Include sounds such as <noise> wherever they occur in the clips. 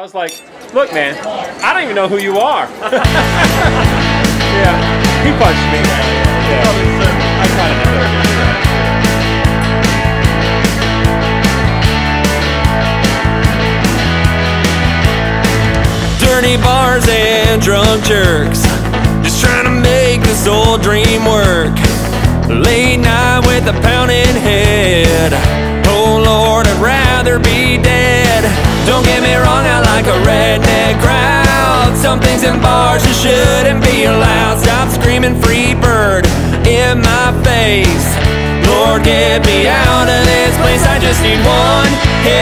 I was like, look, man, I don't even know who you are. <laughs> yeah, he punched me. Yeah. I kind of know. dirty bars and drunk jerks. Just trying to make this old dream work. Late night with a pounding head. Oh Lord, I'd rather be dead. Like a redneck crowd. Some things in bars just shouldn't be allowed. Stop screaming free bird in my face. Lord, get me out of this place. I just need one hit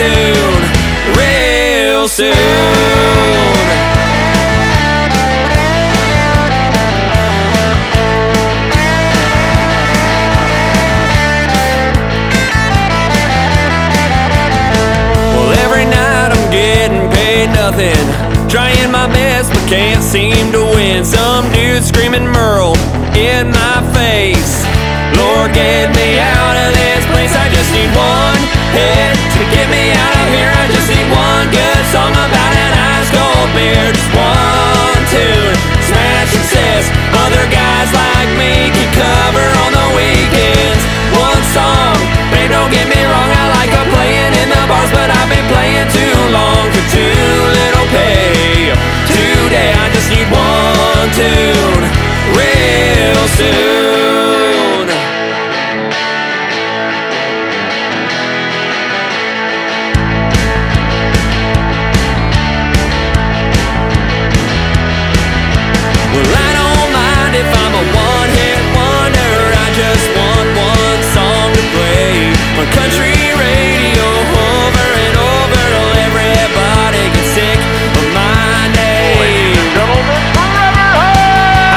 tune, real soon. Well, every night I'm getting paid nothing. Trying my best, but can't seem to win. Some dude screaming Merle in my face. Lord, get me out Well, I don't mind if I'm a one-hit wonder. I just want one song to play on country radio over and over everybody gets sick of my name.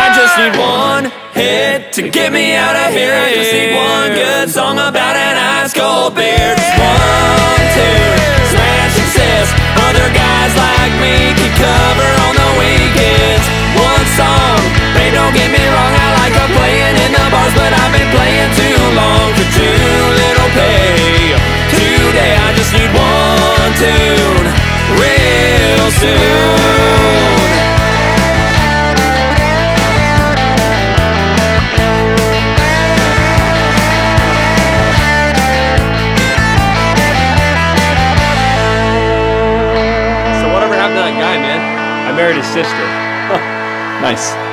I just need one hit to get me out of here. I just need one good song about an ice cold beer. Just one, two, smash success. Other guys like me I married his sister. <laughs> Nice.